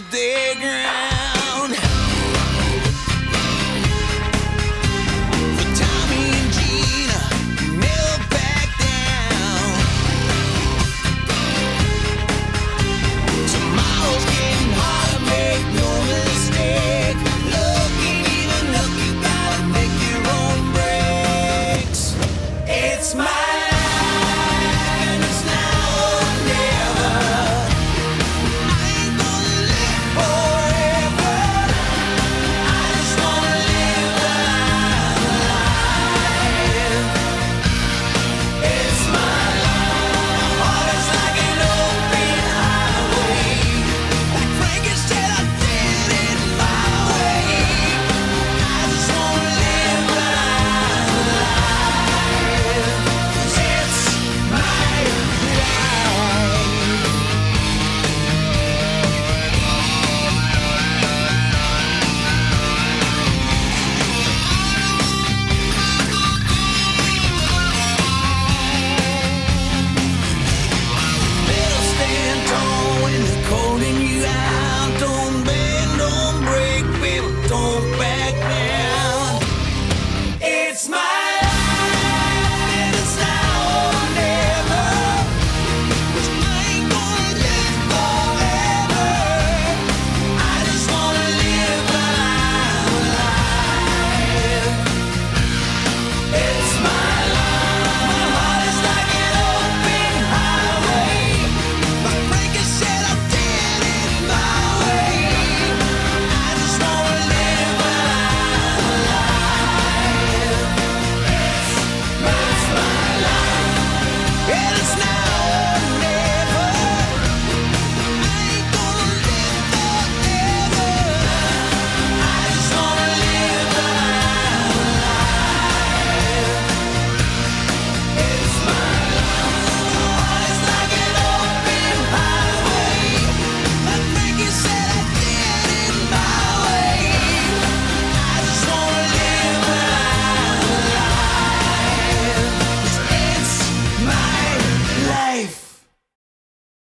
Ground.